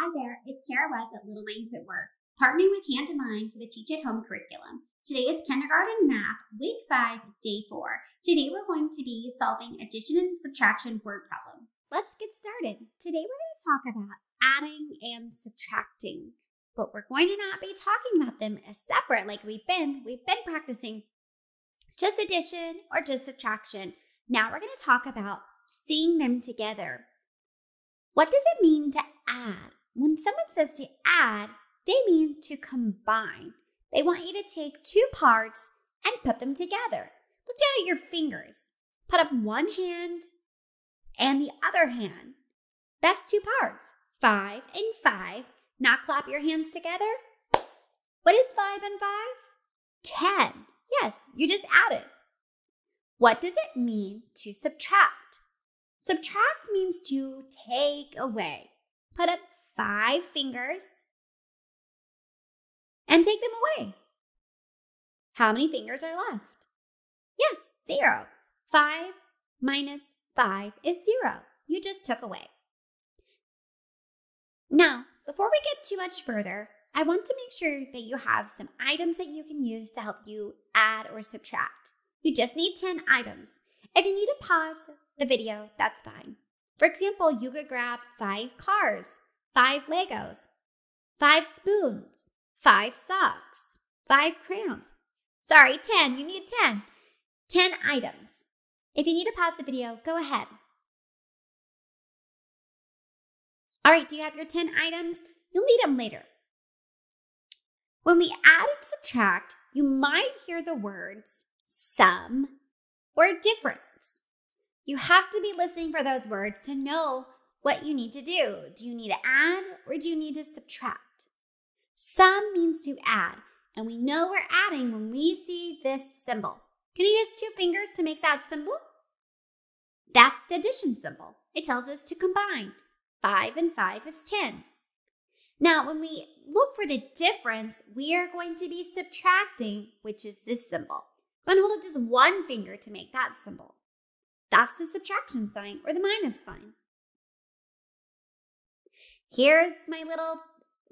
Hi there, it's Tara West at Little Minds at Work, partnering with hand2mind for the Teach at Home curriculum. Today is kindergarten math, week five, day four. Today we're going to be solving addition and subtraction word problems. Let's get started. Today we're going to talk about adding and subtracting, but we're going to not be talking about them as separate like we've been. We've been practicing just addition or just subtraction. Now we're going to talk about seeing them together. What does it mean to add? When someone says to add, they mean to combine. They want you to take two parts and put them together. Look down at your fingers. Put up one hand and the other hand. That's two parts. Five and five. Now clap your hands together. What is five and five? Ten. Yes, you just added. What does it mean to subtract? Subtract means to take away. Put up five fingers and take them away. How many fingers are left? Yes, zero. Five minus five is zero. You just took away. Now, before we get too much further, I want to make sure that you have some items that you can use to help you add or subtract. You just need 10 items. If you need to pause the video, that's fine. For example, you could grab five cars five Legos, five spoons, five socks, five crayons. Sorry, 10. You need 10. 10 items. If you need to pause the video, go ahead. All right, do you have your 10 items? You'll need them later. When we add and subtract, you might hear the words sum or difference. You have to be listening for those words to know what you need to do. Do you need to add or do you need to subtract? Sum means to add, and we know we're adding when we see this symbol. Can you use two fingers to make that symbol? That's the addition symbol. It tells us to combine. 5 and 5 is 10. Now, when we look for the difference, we are going to be subtracting, which is this symbol. I'm going to hold up just one finger to make that symbol. That's the subtraction sign or the minus sign. Here's my little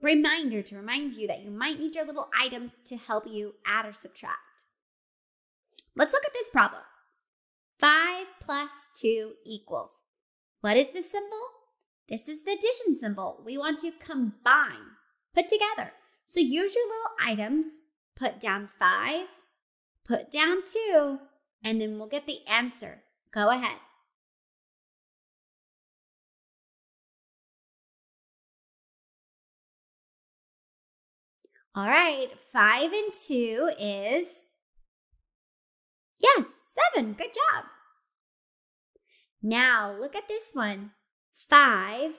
reminder to remind you that you might need your little items to help you add or subtract. Let's look at this problem. 5 plus 2 equals. What is this symbol? This is the addition symbol. We want to combine, put together. So use your little items, put down 5, put down 2, and then we'll get the answer. Go ahead. All right, five and two is, yes, seven. Good job. Now look at this one. Five,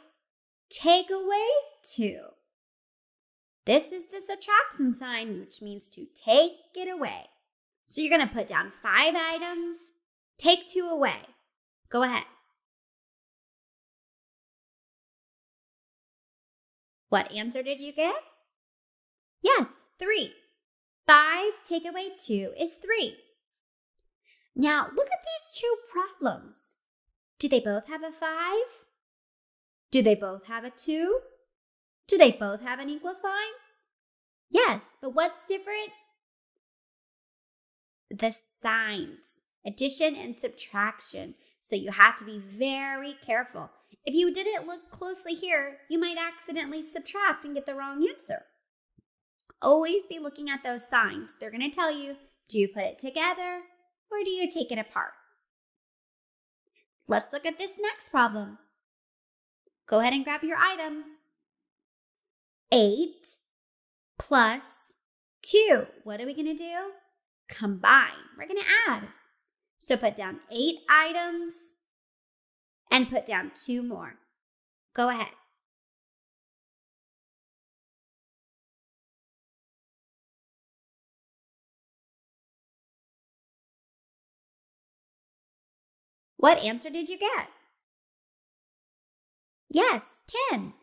take away two. This is the subtraction sign, which means to take it away. So you're going to put down five items, take two away. Go ahead. What answer did you get? Yes, three. Five take away two is three. Now look at these two problems. Do they both have a five? Do they both have a two? Do they both have an equal sign? Yes, but what's different? The signs, addition and subtraction. So you have to be very careful. If you didn't look closely here, you might accidentally subtract and get the wrong answer. Always be looking at those signs. They're going to tell you do you put it together or do you take it apart? Let's look at this next problem. Go ahead and grab your items. 8 plus 2. What are we going to do? Combine. We're going to add. So put down 8 items and put down 2 more. Go ahead. What answer did you get? Yes, 10.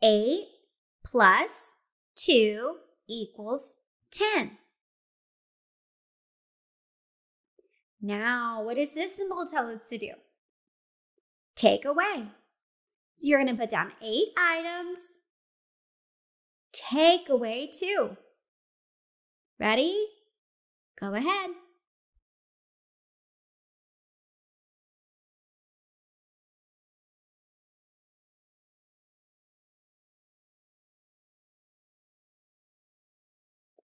8 plus 2 equals 10. Now, what does this symbol tell us to do? Take away. You're going to put down 8 items take away 2. Ready? Go ahead.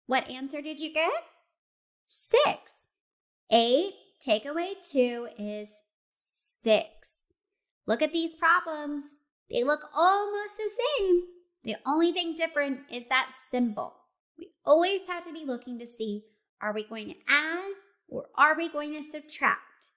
What answer did you get? 6. 8 take away 2 is 6. Look at these problems. They look almost the same. The only thing different is that symbol. We always have to be looking to see, are we going to add or are we going to subtract?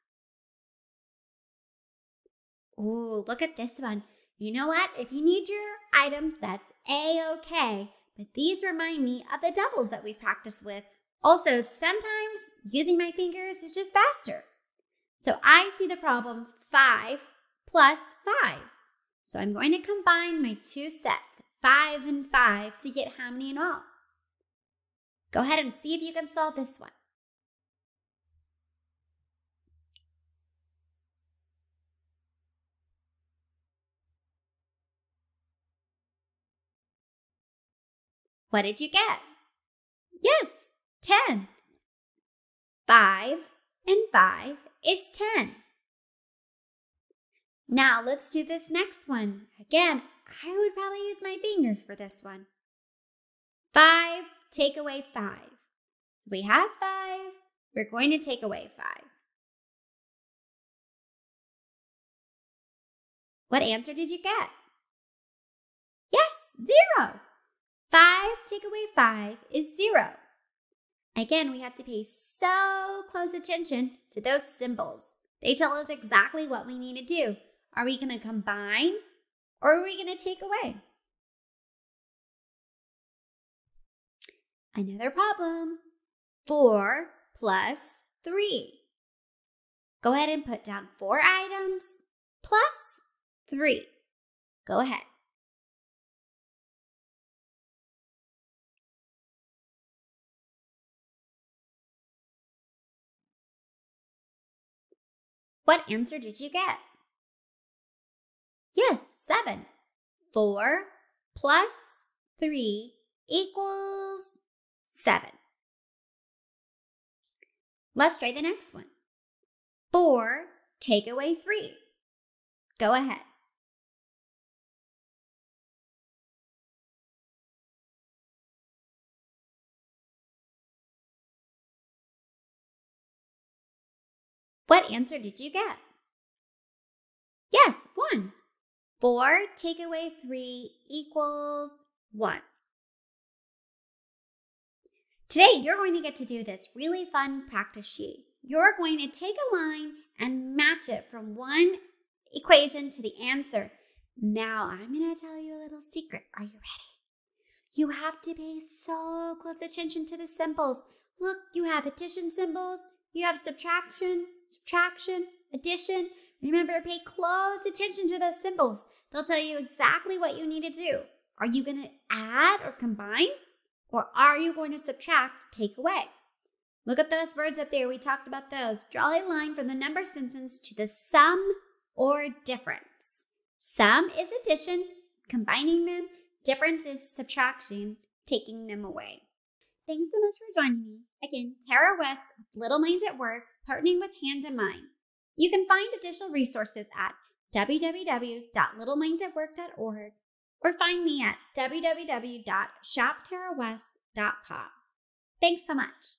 Ooh, look at this one. You know what? If you need your items, that's A-okay. But these remind me of the doubles that we've practiced with. Also, sometimes using my fingers is just faster. So I see the problem 5 plus 5. So I'm going to combine my two sets, 5 and 5, to get how many in all? Go ahead and see if you can solve this one. What did you get? Yes, 10. 5 and 5 is 10. Now let's do this next one. Again, I would probably use my fingers for this one. 5 take away 5. So we have 5. We're going to take away 5. What answer did you get? Yes, 0. 5 take away 5 is 0. Again, we have to pay so close attention to those symbols. They tell us exactly what we need to do. Are we going to combine or are we going to take away? Another problem. 4 plus 3. Go ahead and put down 4 items plus 3. Go ahead. What answer did you get? Yes, 7. 4 plus 3 equals 7. Let's try the next one. 4 take away 3. Go ahead. What answer did you get? Yes, 1. 4 take away 3 equals 1. Today, you're going to get to do this really fun practice sheet. You're going to take a line and match it from one equation to the answer. Now, I'm going to tell you a little secret. Are you ready? You have to pay so close attention to the symbols. Look, you have addition symbols, you have subtraction, subtraction, addition. Remember, pay close attention to those symbols. They'll tell you exactly what you need to do. Are you going to add or combine? Or are you going to subtract, take away? Look at those words up there. We talked about those. Draw a line from the number sentence to the sum or difference. Sum is addition, combining them. Difference is subtraction, taking them away. Thanks so much for joining me. Again, Tara West Little Minds at Work, partnering with hand2mind. You can find additional resources at www.littlemindsatwork.org or find me at www.shoptarawest.com. Thanks so much.